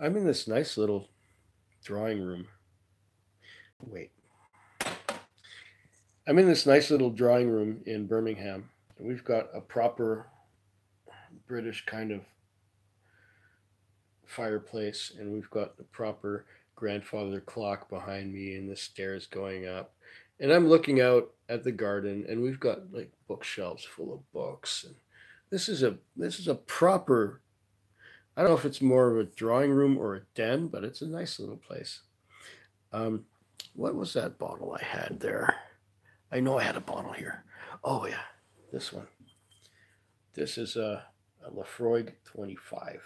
I'm in this nice little drawing room. Wait. I'm in this nice little drawing room in Birmingham. We've got a proper British kind of fireplace, and we've got the proper grandfather clock behind me, and the stairs going up. And I'm looking out at the garden, and we've got like bookshelves full of books. And this is a this is a proper. I don't know if it's more of a drawing room or a den, but it's a nice little place. Um, what was that bottle I had there? I know I had a bottle here. Oh yeah, this one. This is a, a Laphroaig 25,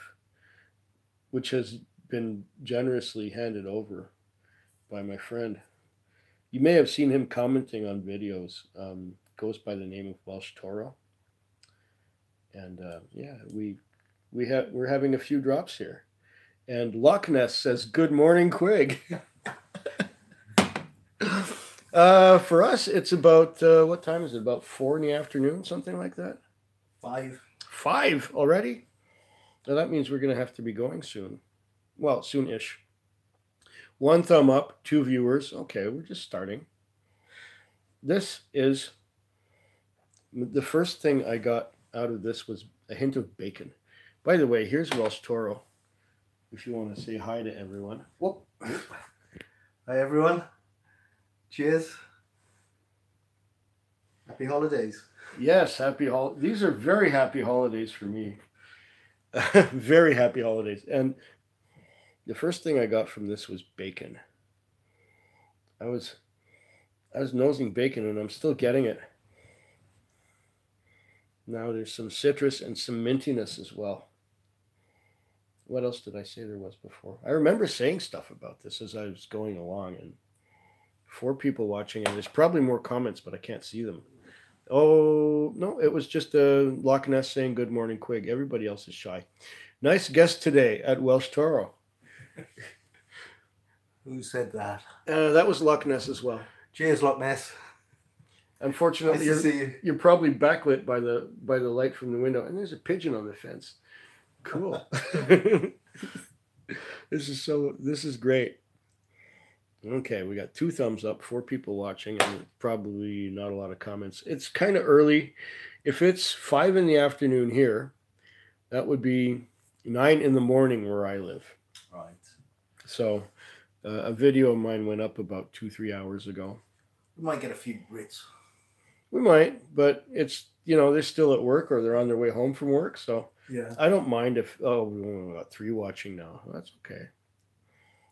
which has been generously handed over by my friend. You may have seen him commenting on videos. Um, goes by the name of Welsh Toro. And uh, yeah, we we have we're having a few drops here. And Loch Ness says, "Good morning, Quig." uh, for us, it's about uh, what time is it? About four in the afternoon, something like that. Five. Five already. Now that means we're going to have to be going soon. Well, soon-ish. One thumb up, two viewers. Okay, we're just starting. This is the first thing I got out of this was a hint of bacon. By the way, here's Welsh Toro. If you want to say hi to everyone. Whoop. Hi everyone. Cheers. Happy holidays. Yes, happy hol. These are very happy holidays for me. very happy holidays. And the first thing I got from this was bacon. I was I was nosing bacon and I'm still getting it. Now there's some citrus and some mintiness as well. What else did I say there was before? I remember saying stuff about this as I was going along and four people watching and there's probably more comments but I can't see them. Oh, no, it was just a Loch Ness saying good morning Quig. Everybody else is shy. Nice guest today at Welsh Toro. Who said that? Uh, that was Loch Ness as well. Cheers, Loch Ness. Unfortunately, Nice you're, you. you're probably backlit by the by the light from the window, and there's a pigeon on the fence. Cool. this is so. This is great. Okay, we got two thumbs up, four people watching, and probably not a lot of comments. It's kind of early. If it's five in the afternoon here, that would be nine in the morning where I live. Right. So, uh, a video of mine went up about two, three hours ago. We might get a few Brits. We might, but it's you know they're still at work or they're on their way home from work, so Yeah. I don't mind if oh we only got three watching now. That's okay.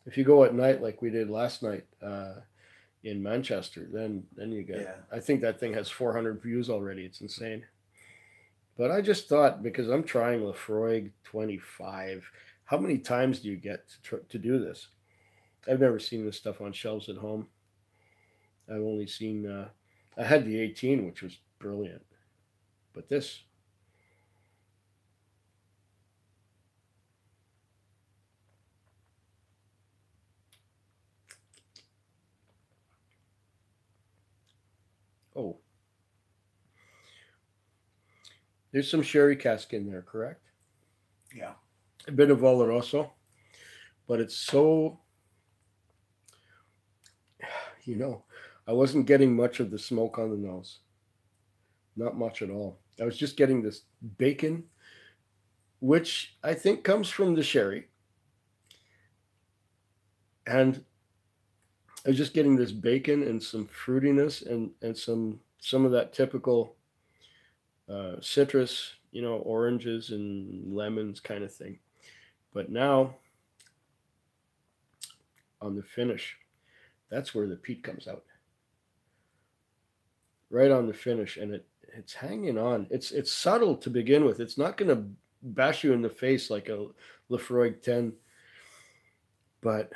If you go at night like we did last night uh, in Manchester, then then you get. Yeah. I think that thing has 400 views already. It's insane. But I just thought because I'm trying Laphroaig 25, how many times do you get to tr- to do this? I've never seen this stuff on shelves at home. I've only seen. Uh, I had the 18, which was brilliant, but this. Oh. There's some sherry cask in there, correct? Yeah. A bit of Oloroso, but it's so. You know, I wasn't getting much of the smoke on the nose. Not much at all. I was just getting this bacon, which I think comes from the sherry. And I was just getting this bacon and some fruitiness and, and some some of that typical uh, citrus, you know, oranges and lemons kind of thing. But now on the finish, that's where the peat comes out. Right on the finish, and it it's hanging on. It's it's subtle to begin with. It's not going to bash you in the face like a Laphroaig 10, but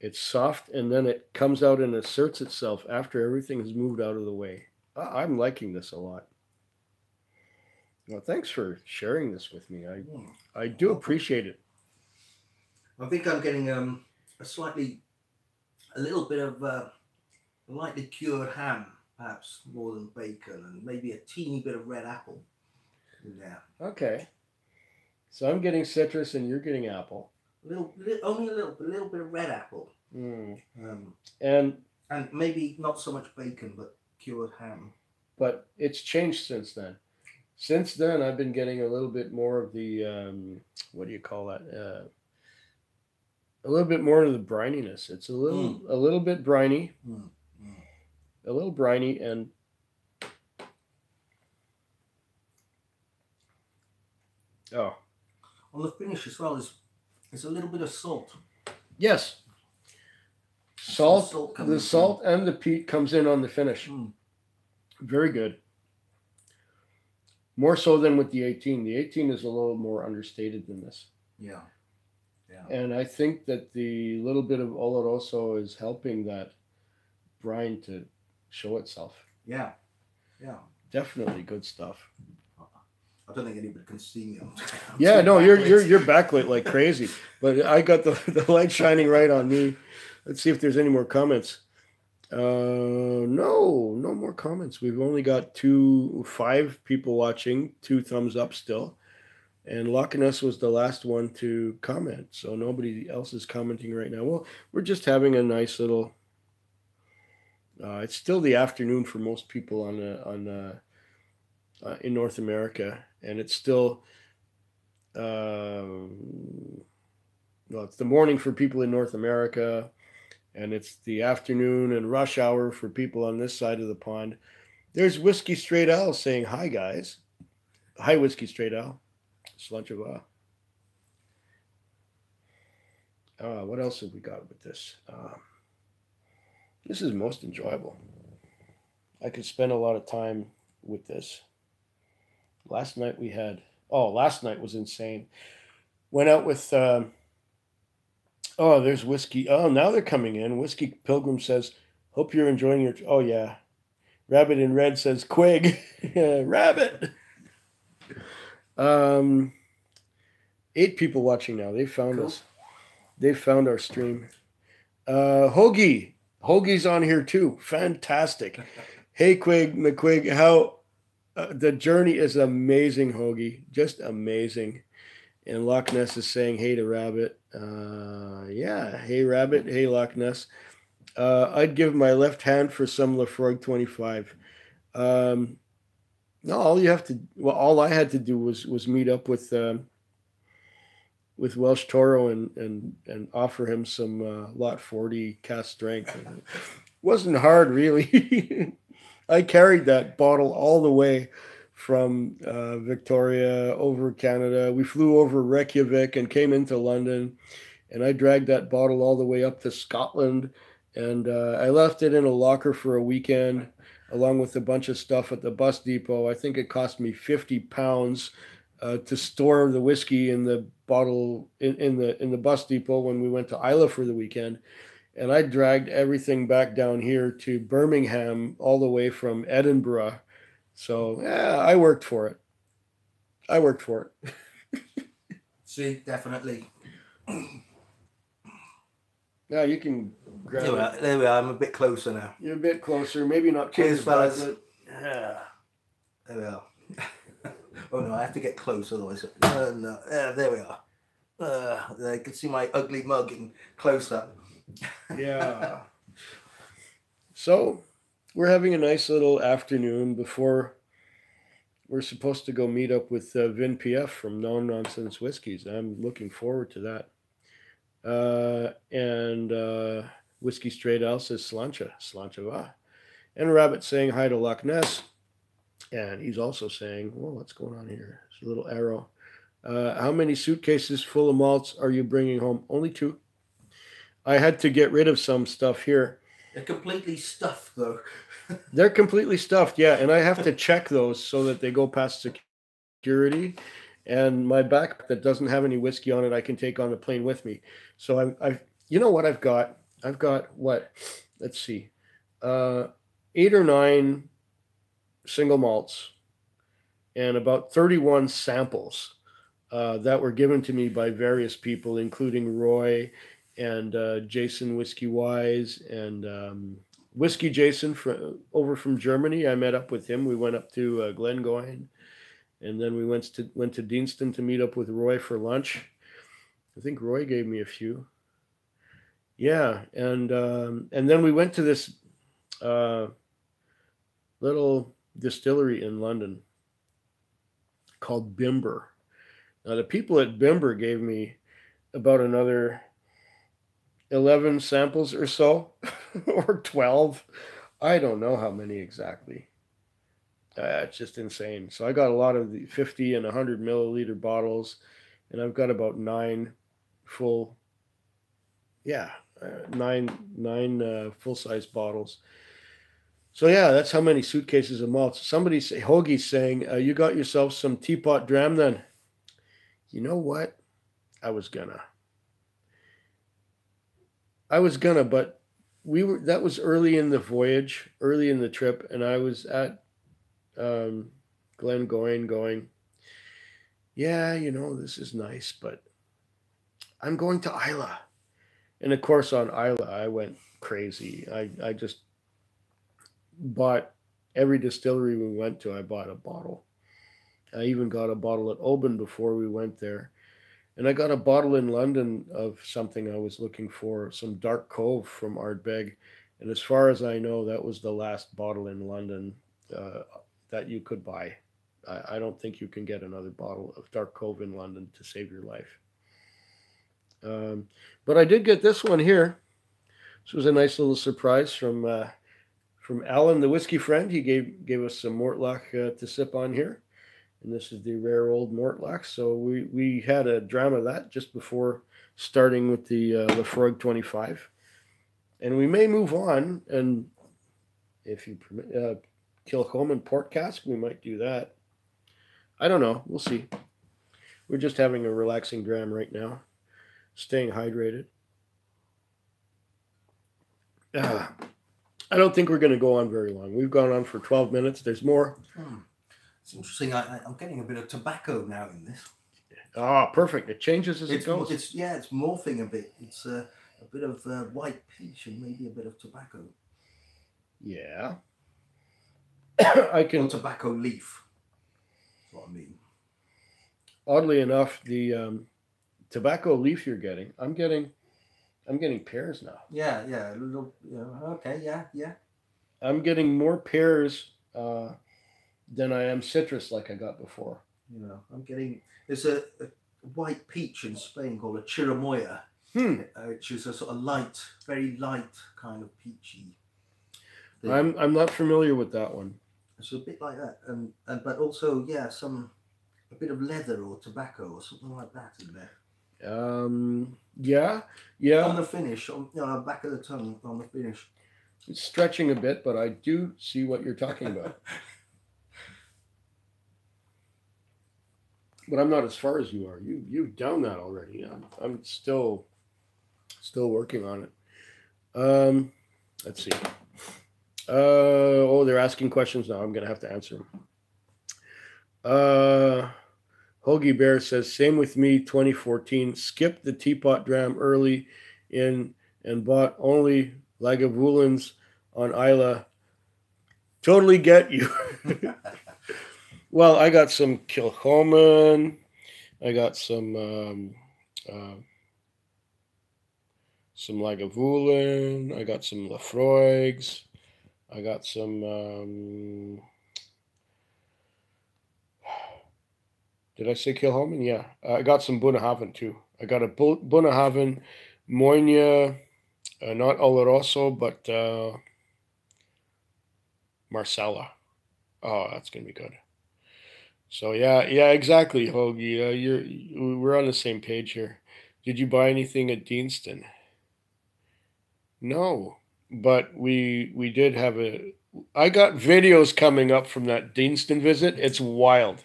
it's soft, and then it comes out and asserts itself after everything has moved out of the way. I'm liking this a lot. Well, thanks for sharing this with me. I. I do appreciate it. I think I'm getting um a slightly, a little bit of uh, lightly cured ham, perhaps more than bacon, and maybe a teeny bit of red apple in there. Okay. So I'm getting citrus and you're getting apple. little, li- only a little, a little bit of red apple, Mm. um, And and maybe not so much bacon, but cured ham. but it's changed since then. Since then, I've been getting a little bit more of the um, what do you call that? Uh, a little bit more of the brininess. It's a little a little bit briny, Mm, mm. A little briny, and oh On the finish as well is is a little bit of salt. yes, salt. Salt the salt and the peat comes in on the finish. Mm. Very good. More so than with the 18. The 18 is a little more understated than this. Yeah, yeah. And I think that the little bit of Oloroso is helping that brine to show itself. Yeah, yeah. Definitely good stuff. I don't think anybody can see me. I'm Yeah, no, you're backlit. you're you're backlit like crazy. But I got the, the light shining right on me. Let's see if there's any more comments. Uh no, no more comments. We've only got two five people watching, two thumbs up still. And Loch Ness was the last one to comment. So nobody else is commenting right now. Well, we're just having a nice little uh, it's still the afternoon for most people on uh, on uh, uh, in North America, and it's still um, well, it's the morning for people in North America, and it's the afternoon and rush hour for people on this side of the pond. There's Whiskey Straight Al saying hi, guys. Hi, Whiskey Straight Al. Slunchava. Uh, what else have we got with this? Uh, this is most enjoyable. I could spend a lot of time with this. Last night we had, oh, last night was insane. Went out with, um, oh, there's whiskey. Oh, now they're coming in. Whiskey Pilgrim says, hope you're enjoying your, oh, yeah. Rabbit in Red says, Quig. Rabbit. Um, eight people watching now. They found Cool. us. They found our stream. Uh, Hoagie. Hoagie's on here too. Fantastic. Hey, Quig, McQuig, how uh, the journey is amazing, Hoagie. Just amazing. And Loch Ness is saying hey to Rabbit. Uh, yeah, hey, Rabbit. Hey, Loch Ness. Uh, I'd give my left hand for some Laphroaig 25. Um, no, all you have to, well, all I had to do was was meet up with um, with Welsh Toro and and and offer him some uh, lot 40 cask strength. It wasn't hard, really. I carried that bottle all the way from uh, Victoria over Canada. We flew over Reykjavik and came into London, and I dragged that bottle all the way up to Scotland. And uh, I left it in a locker for a weekend, along with a bunch of stuff at the bus depot. I think it cost me fifty pounds uh, to store the whiskey in the bottle in, in the in the bus depot when we went to Islay for the weekend and I dragged everything back down here to Birmingham, all the way from Edinburgh. So yeah, I worked for it. I worked for it. See, definitely. Now you can grab There we, it. are. there we are. I'm a bit closer now. You're a bit closer, maybe not. Cheers, fellas. but- Yeah. There we are. oh no, I have to get close, otherwise. Uh, no. uh, there we are. Uh, there can see my ugly mug in close up. Yeah. so we're having a nice little afternoon before we're supposed to go meet up with uh, Vin PF from No Nonsense Whiskies. I'm looking forward to that. Uh, and uh, Whiskey Straight Al says Slancha, Slancha va. And Rabbit saying hi to Loch Ness. And he's also saying, well, what's going on here? It's a little arrow. Uh, how many suitcases full of malts are you bringing home? Only two. I had to get rid of some stuff here. They're completely stuffed though. They're completely stuffed, yeah, and I have to check those so that they go past security. And my backpack that doesn't have any whiskey on it, I can take on the plane with me. So I, I, you know what I've got? I've got what? Let's see, uh, eight or nine single malts, and about thirty-one samples uh, that were given to me by various people, including Roy and uh, Jason Whiskey Wise and um, Whiskey Jason from over from Germany. I met up with him. We went up to uh, Glengoyne, and then we went to went to Deanston to meet up with Roy for lunch. I think Roy gave me a few. Yeah, and um, and then we went to this uh, little distillery in London called Bimber. Now the people at Bimber gave me about another 11 samples or so, or 12. I don't know how many exactly. Uh, it's just insane. So I got a lot of the 50 and 100 milliliter bottles, and I've got about nine full, yeah, uh, nine nine uh, full size bottles. So yeah, that's how many suitcases of malt. Somebody say Hoagie's saying, uh, "You got yourself some teapot dram then." You know what? I was gonna. I was gonna, but we were. That was early in the voyage, early in the trip, and I was at um, Glengoyne going. Yeah, you know this is nice, but I'm going to Islay, and of course on Islay I went crazy. I I just bought every distillery we went to. I bought a bottle. I even got a bottle at Oban before we went there. And I got a bottle in London of something I was looking for, some Dark Cove from Ardbeg. And as far as I know, that was the last bottle in London uh, that you could buy. I, I, don't think you can get another bottle of Dark Cove in London to save your life. Um, but I did get this one here. This was a nice little surprise from uh, from Alan, the whiskey friend. He gave gave us some Mortlach uh, to sip on here and this is the rare old Mortlach. So we we had a dram of that just before starting with the uh, Laphroaig 25, and we may move on. And if you permit, uh, Kilchoman port cask, we might do that. I don't know. We'll see. We're just having a relaxing dram right now, staying hydrated. Uh, I don't think we're going to go on very long. We've gone on for 12 minutes. There's more. Hmm. It's interesting. I, am getting a bit of tobacco now in this. Ah, oh, perfect. It changes as it's, it goes. It's yeah, it's morphing a bit. It's uh, a bit of uh, white peach and maybe a bit of tobacco. Yeah. I can. Or tobacco leaf. That's what I mean. Oddly enough, the um, tobacco leaf you're getting, I'm getting, I'm getting pears now. Yeah, yeah, a little. Yeah, okay, yeah, yeah. I'm getting more pears. Uh, than I am citrus like I got before. You know, I'm getting there's a, a white peach in Spain called a chirimoya, hmm. Uh, which is a sort of light, very light kind of peachy. Thing. I'm I'm not familiar with that one. It's a bit like that, and and but also yeah, some a bit of leather or tobacco or something like that in there. Um. Yeah. Yeah. On the finish, on you know, back of the tongue, on the finish. It's stretching a bit, but I do see what you're talking about. but I'm not as far as you are. You you've done that already. I'm, I'm still still working on it. Um, let's see. Uh, oh, they're asking questions now. I'm gonna have to answer them. Uh, Hoagie Bear says, same with me. 2014, skipped the teapot dram early in and bought only Lagavulins on Islay. Totally get you. Well, I got some Kilchoman. I got some um, uh, some Lagavulin. I got some Laphroaigs. I got some. Um, did I say Kilchoman? Yeah, I got some Bunnahabhain too. I got a Bunnahabhain, Moine, uh, not Oloroso, but uh, Marsala. Oh, that's gonna be good. So yeah, yeah, exactly, Hoagie. Uh, you're we're on the same page here. Did you buy anything at Deanston? No, but we we did have a. I got videos coming up from that Deanston visit. It's wild,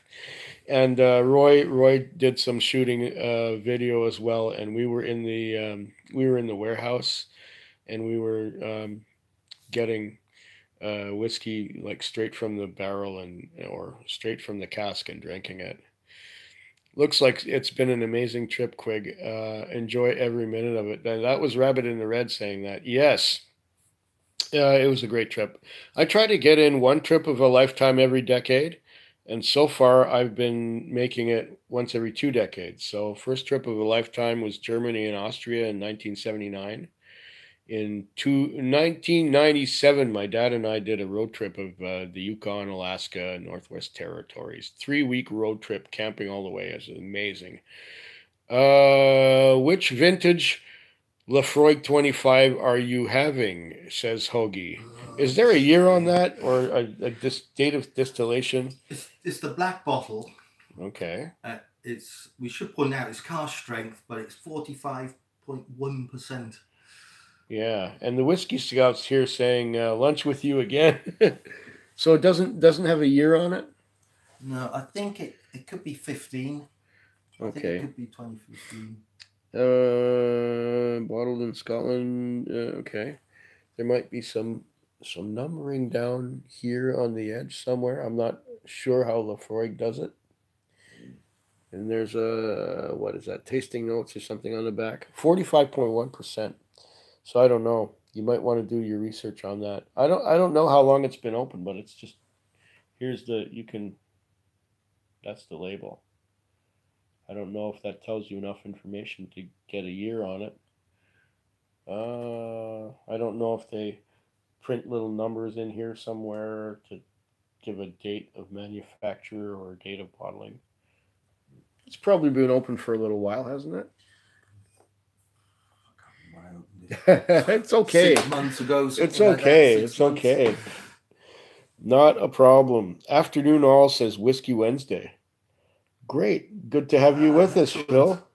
and uh, Roy Roy did some shooting uh, video as well, and we were in the um, we were in the warehouse, and we were um, getting uh, whiskey like straight from the barrel and or straight from the cask and drinking it. Looks like it's been an amazing trip, Quig. Uh, enjoy every minute of it. And that was Rabbit in the Red saying that. Yes, uh, it was a great trip. I try to get in one trip of a lifetime every decade, And so far, I've been making it once every two decades. So, first trip of a lifetime was Germany and Austria in 1979. In two, 1997, my dad and I did a road trip of uh, the Yukon, Alaska, Northwest Territories. Three week road trip, camping all the way. It was amazing. Uh, which vintage Laphroaig 25 are you having? Says Hoagie. Is there a year on that or a, a dis- date of distillation? It's, it's the black bottle. Okay. Uh, it's we should point out it's car strength, but it's forty five point one percent. Yeah, and the whiskey scouts here saying uh, lunch with you again. so it doesn't doesn't have a year on it. No, I think it, it could be fifteen. I think it Okay. could be twenty fifteen. Uh, bottled in Scotland. Uh, okay, there might be some some numbering down here on the edge somewhere. I'm not sure how Laphroaig does it. And there's a what is that? Tasting notes or something on the back. Forty five point one percent. So I don't know. You might want to do your research on that. I don't. I don't know how long it's been open, but it's just here's the you can. That's the label. I don't know if that tells you enough information to get a year on it. Uh, I don't know if they print little numbers in here somewhere to give a date of manufacture or date of bottling. It's probably been open for a little while, hasn't it? it's okay. Six months ago. It's something like okay. six It's months. okay. Not a problem. Afternoon all says Whiskey Wednesday. Great. Good to have you with us, Phil.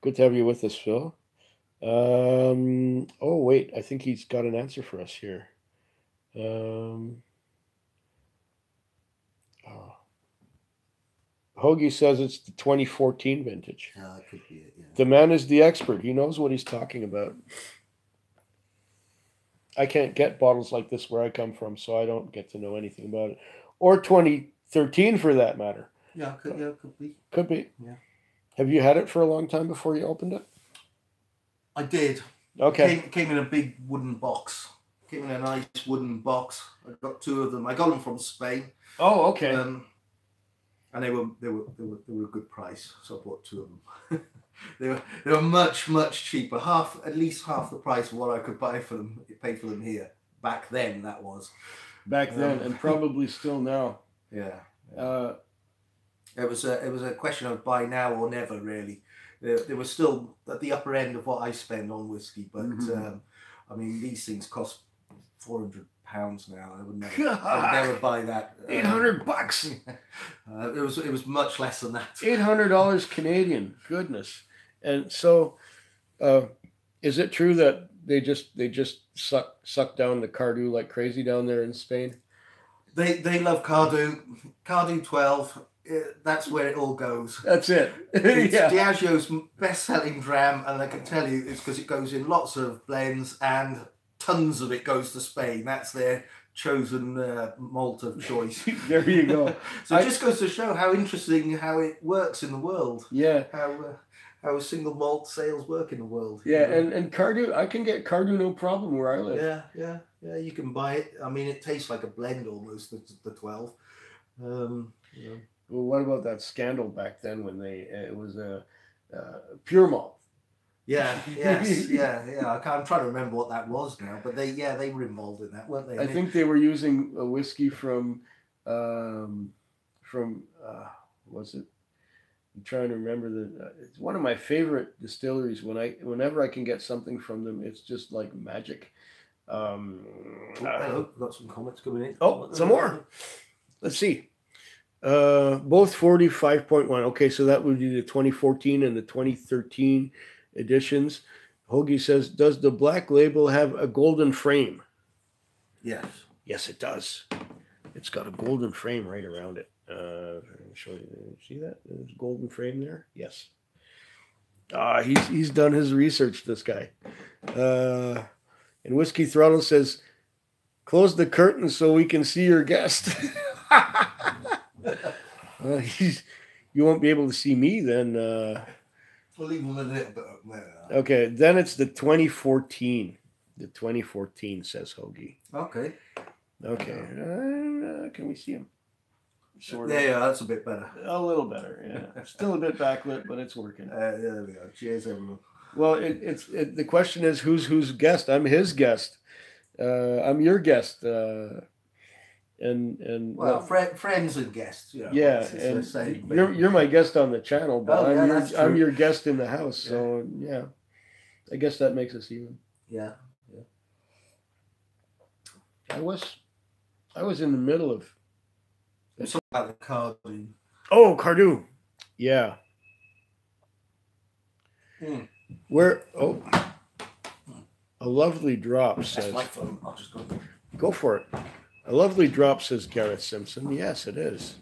Good to have you with us, Phil. Um, oh, wait. I think he's got an answer for us here. Um, oh. Hoagie says it's the 2014 vintage. Yeah, that could be it. Yeah. The man is the expert. He knows what he's talking about. I can't get bottles like this where I come from, so I don't get to know anything about it. Or 2013 for that matter. Yeah, could, yeah, could be. Could be. Yeah. Have you had it for a long time before you opened it? I did. Okay. Came, came in a big wooden box. Came in a nice wooden box. I got two of them. I got them from Spain. Oh, okay. Um, and they were they were they were they were a good price, so I bought two of them. they were they were much much cheaper, half at least half the price of what I could buy for them, pay for them here. Back then, that was. Back then, um, and probably still now. Yeah. Uh, It was a it was a question of buy now or never really. There, they were still at the upper end of what I spend on whiskey, but Mhm. um, I mean these things cost four hundred pounds now. I would never, I would never buy that. um, 800 bucks. Uh, it was it was much less than that. Eight hundred dollars Canadian. Goodness. And so, uh, is it true that they just they just suck suck down the Cardhu like crazy down there in Spain? They they love Cardhu, Cardhu twelve. That's where it all goes. That's it. It's yeah. Diageo's best-selling dram, and I can tell you it's because it goes in lots of blends, and tons of it goes to Spain. That's their chosen uh, malt of choice. there you go. so it just goes to show how interesting how it works in the world, Yeah. how uh, how single malt sales work in the world. Yeah, and and Cardhu, I can get Cardhu no problem where I live. yeah, yeah, yeah. You can buy it. I mean, it tastes like a blend almost. The, the twelve. Um, you know. Well, what about that scandal back then when they it was a uh, pure malt? Yeah, yes, yeah, yeah. I can't, I'm trying to remember what that was now, but they, yeah, they were involved in that, weren't they? I think they were using a whiskey from um, from uh, was it? I'm trying to remember the. Uh, it's one of my favorite distilleries. When I whenever I can get something from them, it's just like magic. Um, Oh, uh, got some comments coming in. Oh, some more. let's see. Uh, both 45.1. Okay, so that would be the 2014 and the 2013 editions. Hoagie says, Does the black label have a golden frame? Yes. Yes, it does. It's got a golden frame right around it. Uh, show you. See that? There's a golden frame there. Yes. Ah, he's he's done his research. This guy. Uh, and whiskey throttle says, "Close the curtain so we can see your guest." uh, he's. You won't be able to see me then. Uh, We'll leave a little bit okay, then it's the 2014. The 2014 says Hoagie. Okay. Okay. Uh, can we see him? sort of. are. That's a bit better. A little better, yeah. Still a bit backlit, but it's working. Uh, there we go. Cheers, everyone. Well, it, it's it, the question is who's who's guest. I'm his guest. Uh, I'm your guest. Uh, and and Well, fri friends and guests. You know, yeah, it's- it's and you're you're my guest on the channel, but Oh, I'm yeah, your I'm your guest in the house. So yeah, I guess that makes us even. yeah. yeah. I was I was in the middle of Something about the card. and- oh Cardhu, yeah. Hmm. Where oh a lovely drop That's says my phone. I'll just go. go for it. A lovely drop says Gareth Simpson. Yes, it is.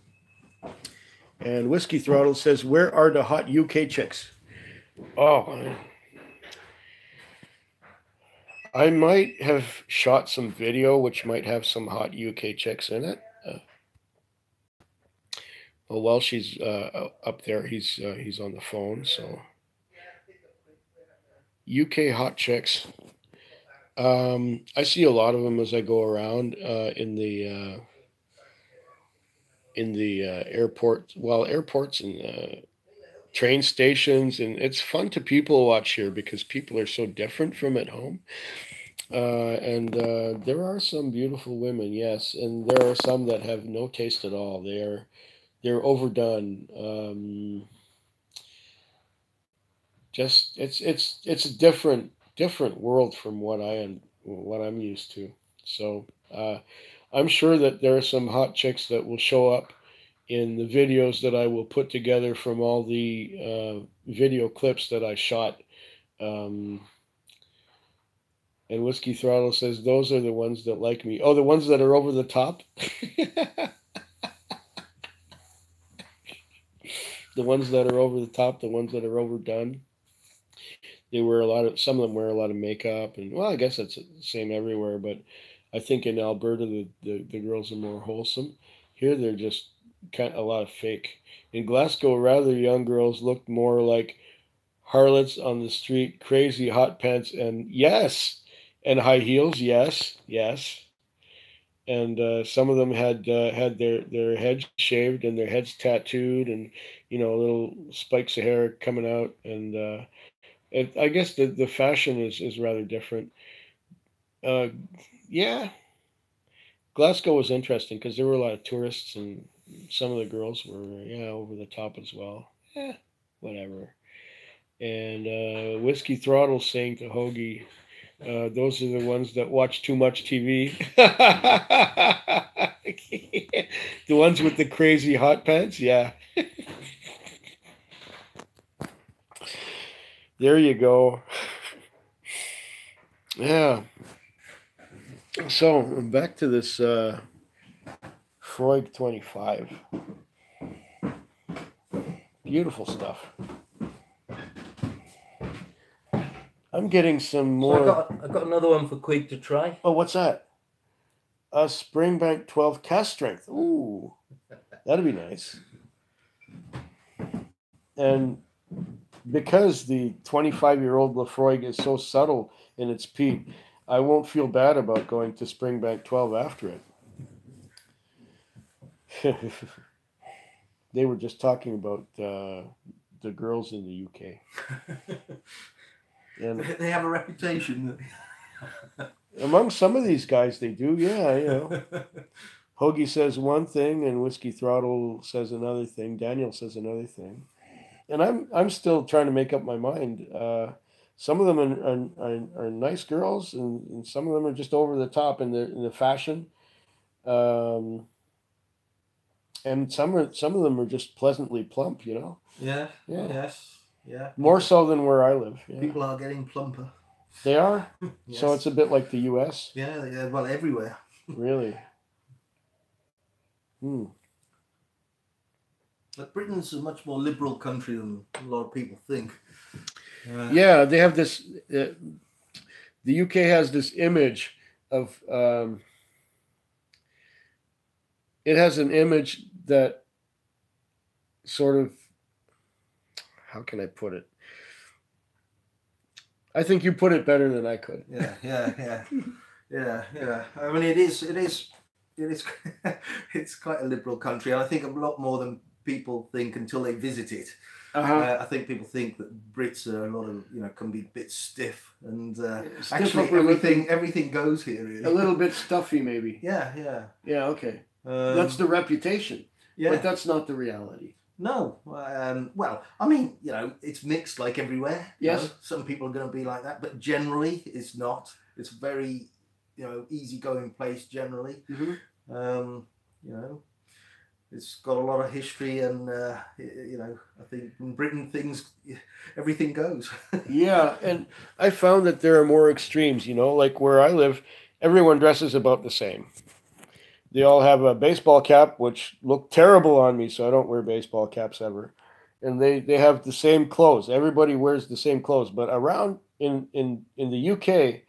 And Whiskey Throttle says, Where are the hot UK chicks? Oh, I might have shot some video which might have some hot UK chicks in it. Uh, well, while she's uh, up there, he's uh, he's on the phone. So, UK hot chicks. Um, I see a lot of them as I go around uh, in the uh, in the uh, airport, well, airports and uh, train stations, and it's fun to people watch here because people are so different from at home. Uh, and uh, there are some beautiful women, yes, and there are some that have no taste at all. They are they're overdone. Um, just it's it's it's different different world from what I am what I'm used to. So uh, I'm sure that there are some hot chicks that will show up in the videos that I will put together from all the uh, video clips that I shot. Um, and Whiskey Throttle says those are the ones that like me. Oh, the ones that are over the top. the ones that are over the top, the ones that are overdone they wear a lot of some of them wear a lot of makeup and well i guess that's the same everywhere but i think in alberta the, the, the girls are more wholesome. Here they're just kind of a lot of fake. In glasgow rather young girls looked more like harlots on the street crazy hot pants and yes and high heels yes yes. And uh, some of them had uh, had their their heads shaved and their heads tattooed and you know little spikes of hair coming out and uh, I guess the, the fashion is, is rather different. Uh, yeah, Glasgow was interesting because there were a lot of tourists and some of the girls were yeah over the top as well. Yeah, whatever. And uh, Whiskey Throttle saying to Hoagie, uh, "Those are the ones that watch too much TV." the ones with the crazy hot pants, yeah. there you go. Yeah. So back to this uh, Freud 25. Beautiful stuff. I'm getting some So more. I got I got another one for Quig to try. Oh, what's that? A Springbank 12 cask strength. Ooh, that'd be nice. And because the 25 year old Laphroaig is so subtle in its peat, I won't feel bad about going to Springbank 12 after it. they were just talking about uh, the girls in the UK. And They have a reputation. among some of these guys, they do, yeah, you know. Hoagie says one thing and Whiskey Throttle says another thing. Daniel says another thing. And I'm I'm still trying to make up my mind. Uh, some of them are, are, are, are nice girls, and, and some of them are just over the top in the in the fashion. Um, and some are some of them are just pleasantly plump, you know, yeah. Yeah. Yes. Yeah. more so than where I live. Yeah. People are getting plumper. They are, so it's a bit like the U.S. yeah, yeah. Well, everywhere. Really. Hmm. But Britain's a much more liberal country than a lot of people think. Uh, yeah they have this uh, the uk has this image of um, it has an image that sort of how can i put it i think you put it better than i could yeah, yeah, yeah, yeah, yeah. I mean, it is, it is, it is it's quite a liberal country, and I think a lot more than people think until they visit it. Uh-huh. Uh, I think people think that Brits are a lot of you know can be a bit stiff, and uh, Stiff actually everything everything goes here really. a little bit stuffy, maybe. Yeah, yeah. Yeah, okay. Um, that's the reputation, yeah. but that's not the reality. No, um, well, I mean, you know, it's mixed like everywhere. you Yes. know. some people are going to be like that, but generally, it's not. It's very, you know, easygoing place generally. Mhm. Um, you know, it's got a lot of history, and uh, you know, I think in Britain things, everything goes. Yeah, and I found that there are more extremes. You know, like where I live, everyone dresses about the same. They all have a baseball cap, which look terrible on me, so I don't wear baseball caps ever. And they they have the same clothes. Everybody wears the same clothes. But around in in in the UK,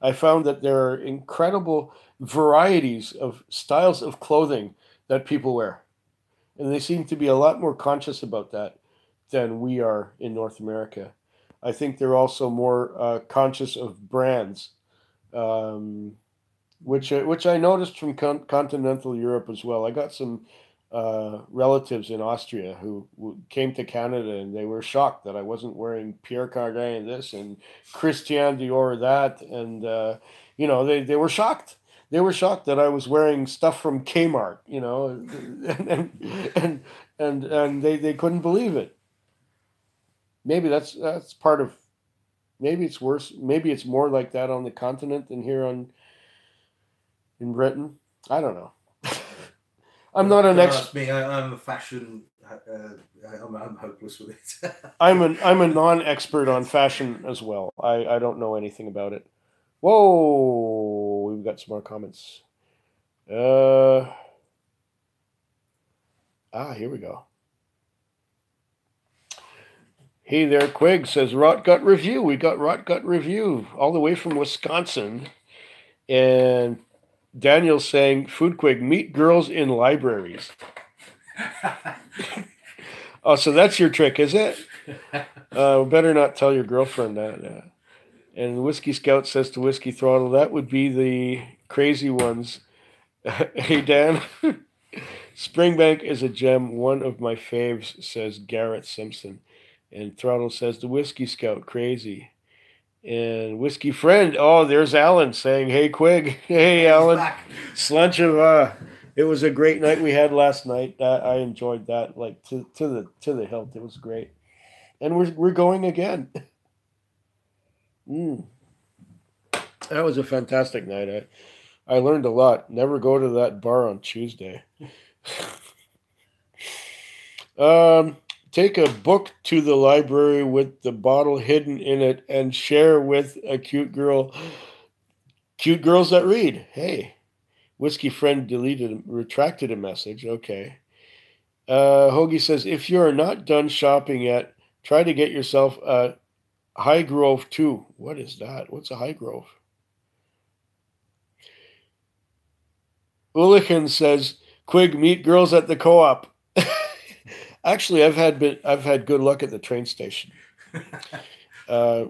I found that there are incredible varieties of styles of clothing that people wear, and they seem to be a lot more conscious about that than we are in North America. I think they're also more uh, conscious of brands, um, which which I noticed from con- continental Europe as well. I got some uh, relatives in Austria who, came to Canada and they were shocked that I wasn't wearing Pierre Cardin and this and Christian Dior that, and uh, you know they they were shocked. They were shocked that I was wearing stuff from Kmart, you know, and and and and, and they, they couldn't believe it maybe that's that's part of maybe it's worse maybe it's more like that on the continent than here on in britain i don't know i'm not an Don't me. I, I'm a fashion. Uh, I'm, I'm hopeless with it. i'm an i'm a non-expert on fashion as well i i don't know anything about it whoa we've got some more comments uh ah here we go Hey there, Quig says Rot Gut Review. We got Rot Gut Review all the way from Wisconsin. And Daniel saying, Food Quig, meet girls in libraries. Oh, so that's your trick, is it? Uh, better not tell your girlfriend that. And Whiskey Scout says to Whiskey Throttle, that would be the crazy ones. hey, Dan. Springbank is a gem, one of my faves, says Garrett Simpson. And Throttle says the Whiskey Scout, crazy. And Whiskey Friend, oh, there's Alan saying, hey, Quig. Hey, Alan. Slunch of, uh, it was a great night we had last night. Uh, I enjoyed that, like to, to the to the hilt. It was great, and we're we're going again. Mm. That was a fantastic night. I I learned a lot. Never go to that bar on Tuesday. um, take a book to the library with the bottle hidden in it and share with a cute girl. Cute girls that read. Hey, whiskey friend deleted, retracted a message. Okay. Uh, Hoagie says if you are not done shopping yet, try to get yourself a Highgrove too. What is that? What's a Highgrove? Ulican says, "Quig, meet girls at the co-op." Actually, I've had been, I've had good luck at the train station. Uh,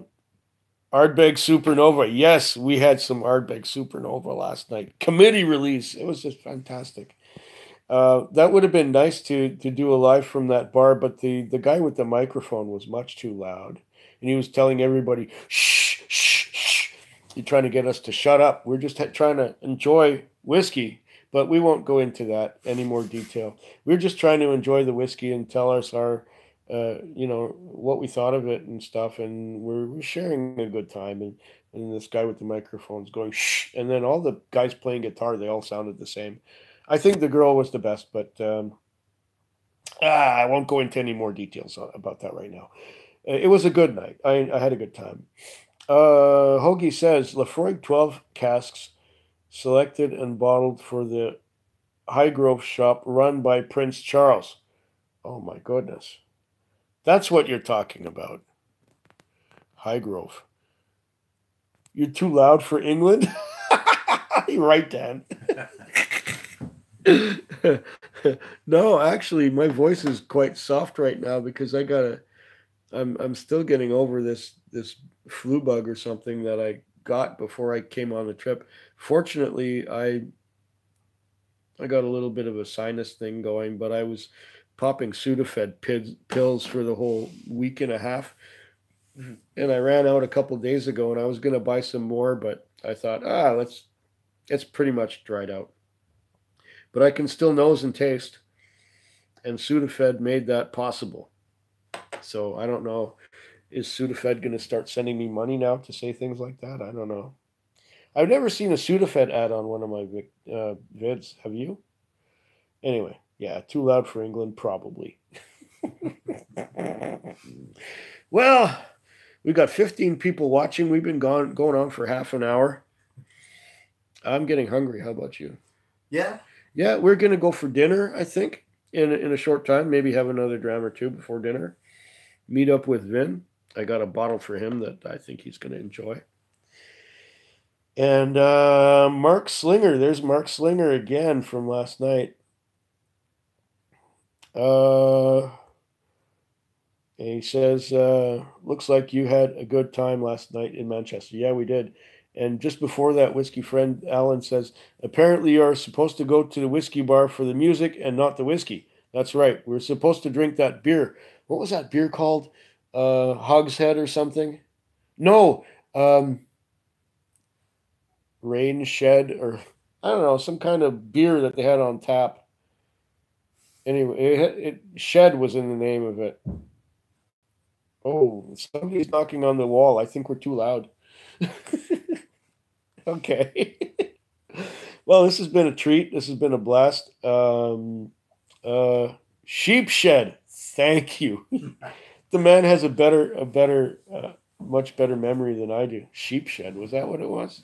Ardbeg Supernova. Yes, we had some Ardbeg Supernova last night. Committee release. It was just fantastic. Uh, that would have been nice to to do a live from that bar, but the the guy with the microphone was much too loud, and he was telling everybody, "Shh, shh, shh." He's trying to get us to shut up. We're just trying to enjoy whiskey, but we won't go into that any more detail. We're just trying to enjoy the whiskey and tell us our, uh, you know, what we thought of it and stuff, and we're, we're sharing a good time. And and this guy with the microphone's going shh, and then all the guys playing guitar, they all sounded the same. I think the girl was the best, but um, ah, I won't go into any more details about that right now. It was a good night. I, I had a good time. Uh, Hoagie says Laphroaig 12 casks selected and bottled for the Highgrove shop run by Prince Charles. Oh my goodness. That's what you're talking about. Highgrove. You're too loud for England? You're right, Dan. no, actually, my voice is quite soft right now because I gotta. I'm I'm still getting over this this flu bug or something that I got before I came on the trip. Fortunately, I I got a little bit of a sinus thing going, but I was popping Sudafed pills for the whole week and a half. And I ran out a couple days ago and I was going to buy some more, but I thought, ah, let's, it's pretty much dried out. But I can still nose and taste. And Sudafed made that possible. So I don't know. Is Sudafed going to start sending me money now to say things like that? I don't know. I've never seen a Sudafed ad on one of my uh, vids. Have you? Anyway, yeah, too loud for England, probably. well, we got 15 people watching. We've been gone going on for half an hour. I'm getting hungry. How about you? Yeah. Yeah, we're gonna go for dinner. I think in in a short time. Maybe have another dram or two before dinner. Meet up with Vin. I got a bottle for him that I think he's gonna enjoy. And uh, Mark Slinger, there's Mark Slinger again from last night. Uh, he says, uh, looks like you had a good time last night in Manchester. Yeah, we did. And just before that, whiskey friend Alan says, apparently you're supposed to go to the whiskey bar for the music and not the whiskey. That's right. We're supposed to drink that beer. What was that beer called? Uh, Hogshead or something? No. Um, rain shed or I don't know some kind of beer that they had on tap. Anyway, it, it shed was in the name of it. Oh, somebody's knocking on the wall. I think we're too loud. okay. well, this has been a treat. This has been a blast. Um, uh, sheep shed. Thank you. the man has a better, a better, uh, much better memory than I do. Sheep shed. Was that what it was?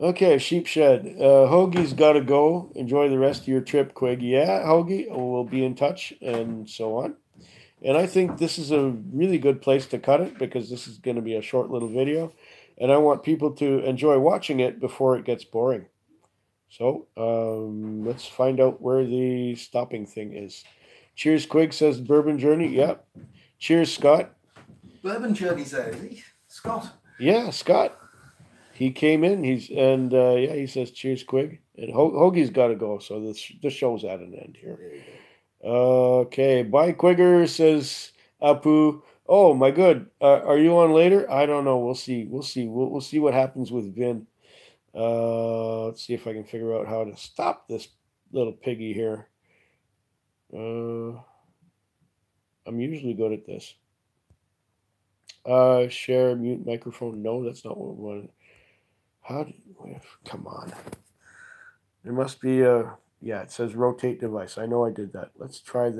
Okay, sheep shed. Uh, Hoagie's got to go. Enjoy the rest of your trip, Quig. Yeah, Hoagie, we'll be in touch and so on. And I think this is a really good place to cut it because this is going to be a short little video. And I want people to enjoy watching it before it gets boring. So um, let's find out where the stopping thing is. Cheers, Quig says Bourbon Journey. Yep. Cheers, Scott. Bourbon Journey's there, is he? Scott. Yeah, Scott he came in. He's and uh, yeah, he says, "Cheers, Quig." And Ho- Hoagie's got to go, so this the show's at an end here. Okay, bye, Quigger says Apu. Oh my good. Uh, are you on later? I don't know. We'll see. We'll see. We'll, we'll see what happens with Vin. Uh, let's see if I can figure out how to stop this little piggy here. Uh, I'm usually good at this. Uh, share mute microphone. No, that's not what we wanted. How do you, come on. There must be a, yeah, it says rotate device. I know I did that. Let's try this.